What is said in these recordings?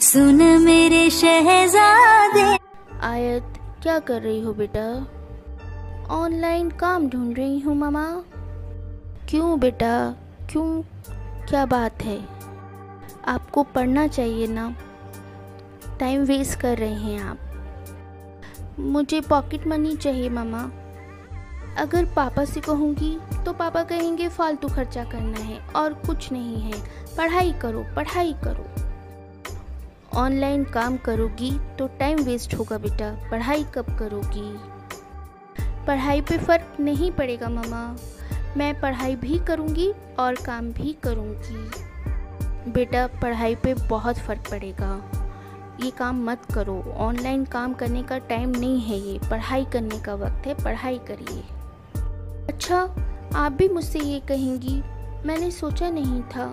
सुन मेरे शहजादे। आयत, क्या कर रही हो बेटा? ऑनलाइन काम ढूंढ रही हूँ, मामा। क्यों बेटा? क्यों? क्या बात है? आपको पढ़ना चाहिए ना? टाइम वेस्ट कर रहे हैं आप। मुझे पॉकेट मनी चाहिए, मामा। अगर पापा से कहूँगी तो पापा कहेंगे, फालतू खर्चा करना है और कुछ नहीं है। पढ़ाई करो पढ़ाई करो। ऑनलाइन काम करोगी तो टाइम वेस्ट होगा बेटा। पढ़ाई कब करोगी? पढ़ाई पे फ़र्क नहीं पड़ेगा मामा। मैं पढ़ाई भी करूँगी और काम भी करूँगी। बेटा, पढ़ाई पे बहुत फ़र्क पड़ेगा। ये काम मत करो। ऑनलाइन काम करने का टाइम नहीं है ये। पढ़ाई करने का वक्त है। पढ़ाई करिए। अच्छा आप भी मुझसे ये कहेंगी, मैंने सोचा नहीं था।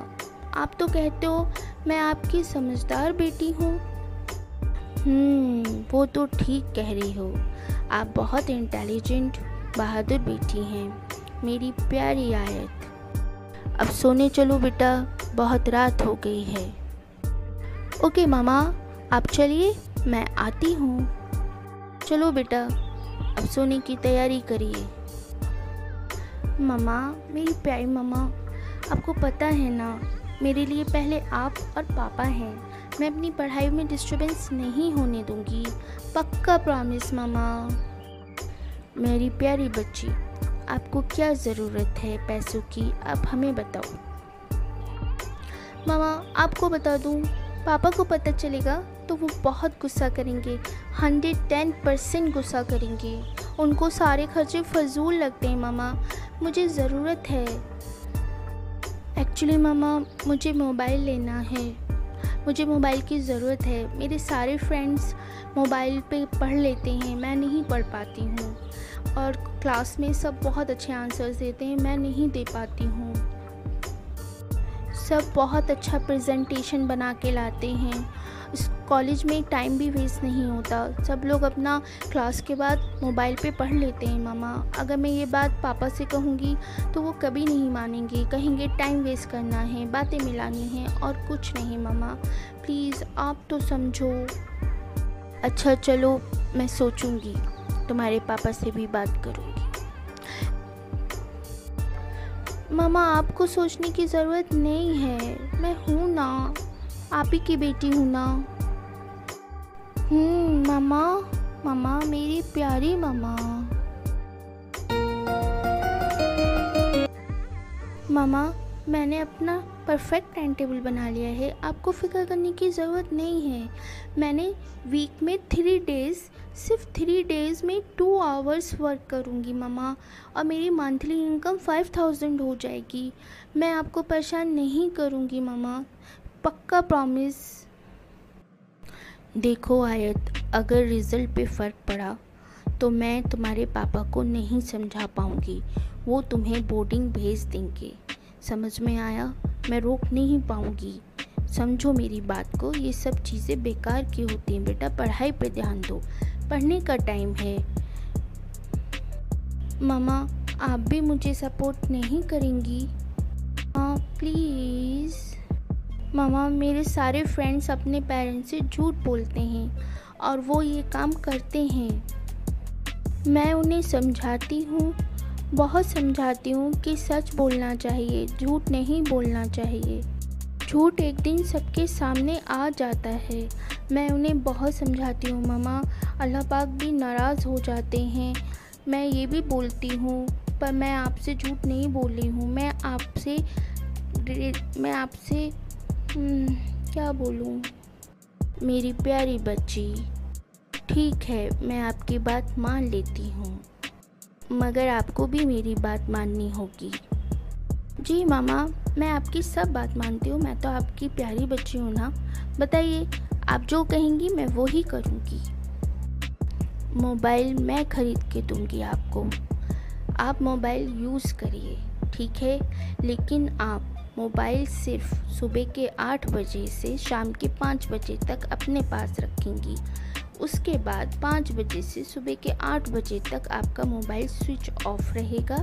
आप तो कहते हो मैं आपकी समझदार बेटी हूँ। हम्म वो तो ठीक कह रही हो। आप बहुत इंटेलिजेंट बहादुर बेटी हैं। मेरी प्यारी आयत। अब सोने चलो बेटा, बहुत रात हो गई है। ओके मामा, आप चलिए, मैं आती हूँ। चलो बेटा, अब सोने की तैयारी करिए। मामा, मेरी प्यारी मामा, आपको पता है ना मेरे लिए पहले आप और पापा हैं। मैं अपनी पढ़ाई में डिस्टरबेंस नहीं होने दूँगी। पक्का प्रॉमिस मामा। मेरी प्यारी बच्ची, आपको क्या ज़रूरत है पैसों की, आप हमें बताओ। मामा, आपको बता दूँ, पापा को पता चलेगा तो वो बहुत गुस्सा करेंगे। हंड्रेड टेन परसेंट गुस्सा करेंगे। उनको सारे खर्चे फजूल लगते हैं, मामा। मुझे ज़रूरत है। एक्चुअली मामा मुझे मोबाइल लेना है। मुझे मोबाइल की ज़रूरत है। मेरे सारे फ्रेंड्स मोबाइल पे पढ़ लेते हैं। मैं नहीं पढ़ पाती हूँ। और क्लास में सब बहुत अच्छे आंसर्स देते हैं। मैं नहीं दे पाती हूँ। सब बहुत अच्छा प्रेजेंटेशन बना के लाते हैं। इस कॉलेज में टाइम भी वेस्ट नहीं होता। सब लोग अपना क्लास के बाद मोबाइल पे पढ़ लेते हैं, मामा। अगर मैं ये बात पापा से कहूँगी तो वो कभी नहीं मानेंगे। कहेंगे, टाइम वेस्ट करना है, बातें मिलानी हैं और कुछ नहीं, मामा। प्लीज़, आप तो समझो। अच्छा चलो, मैं सोचूँगी। तुम्हारे पापा से भी बात करूँगी। मामा, आपको सोचने की ज़रूरत नहीं है। मैं हूँ ना। आप ही की बेटी हूँ ना। हम्म मामा मामा, मेरी प्यारी मामा। मामा, मैंने अपना परफेक्ट टाइम टेबल बना लिया है। आपको फ़िक्र करने की ज़रूरत नहीं है। मैंने वीक में थ्री डेज़ सिर्फ़ थ्री डेज़ में टू आवर्स वर्क करूँगी, मामा। और मेरी मंथली इनकम फाइव थाउज़ेंड हो जाएगी। मैं आपको परेशान नहीं करूँगी, मामा। पक्का प्रॉमिस देखो आयत, अगर रिज़ल्ट पे फ़र्क पड़ा तो मैं तुम्हारे पापा को नहीं समझा पाऊँगी। वो तुम्हें बोर्डिंग भेज देंगे। समझ में आया? मैं रोक नहीं पाऊँगी। समझो मेरी बात को, ये सब चीज़ें बेकार की होती हैं बेटा, पढ़ाई पे ध्यान दो। पढ़ने का टाइम है। मामा, आप भी मुझे सपोर्ट नहीं करेंगी। हाँ प्लीज़ मामा मेरे सारे फ्रेंड्स अपने पेरेंट्स से झूठ बोलते हैं और वो ये काम करते हैं। मैं उन्हें समझाती हूँ, बहुत समझाती हूँ कि सच बोलना चाहिए, झूठ नहीं बोलना चाहिए। झूठ एक दिन सबके सामने आ जाता है। मैं उन्हें बहुत समझाती हूँ, मामा। अल्लाह पाक भी नाराज़ हो जाते हैं। मैं ये भी बोलती हूँ, पर मैं आपसे झूठ नहीं बोल हूँ। मैं आपसे मैं आपसे क्या बोलूँ? मेरी प्यारी बच्ची, ठीक है, मैं आपकी बात मान लेती हूँ, मगर आपको भी मेरी बात माननी होगी। जी मामा, मैं आपकी सब बात मानती हूँ, मैं तो आपकी प्यारी बच्ची हूँ ना। बताइए, आप जो कहेंगी, मैं वो ही करूँगी। मोबाइल मैं ख़रीद के दूँगी आपको। आप मोबाइल यूज़ करिए, ठीक है? लेकिन आप मोबाइल सिर्फ़ सुबह के आठ बजे से शाम के पाँच बजे तक अपने पास रखेंगी। उसके बाद पाँच बजे से सुबह के आठ बजे तक आपका मोबाइल स्विच ऑफ़ रहेगा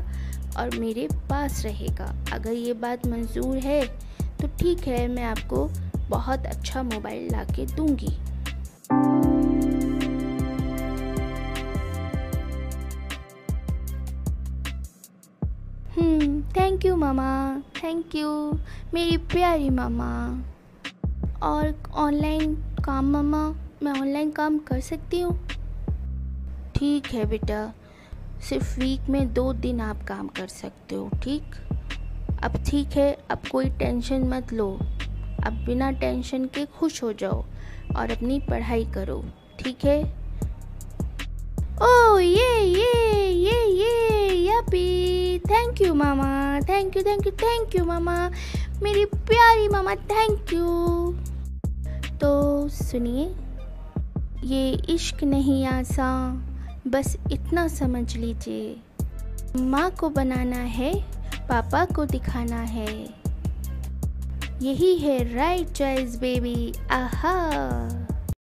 और मेरे पास रहेगा। अगर ये बात मंजूर है तो ठीक है, मैं आपको बहुत अच्छा मोबाइल ला के दूँगी। हम्म थैंक यू मामा थैंक यू मेरी प्यारी मामा और ऑनलाइन काम मामा मैं ऑनलाइन काम कर सकती हूँ? ठीक है बेटा। सिर्फ़ वीक में दो दिन आप काम कर सकते हो, ठीक? अब ठीक है, अब कोई टेंशन मत लो। अब बिना टेंशन के खुश हो जाओ और अपनी पढ़ाई करो, ठीक है? ओ ये ये ये ये yippee thank you mama. Thank you thank you thank you मामा। मेरी प्यारी मामा थैंक यू तो सुनिए, ये इश्क नहीं आसा, बस इतना समझ लीजिए। माँ को बनाना है, पापा को दिखाना है। यही है राइट चॉइस बेबी आहा।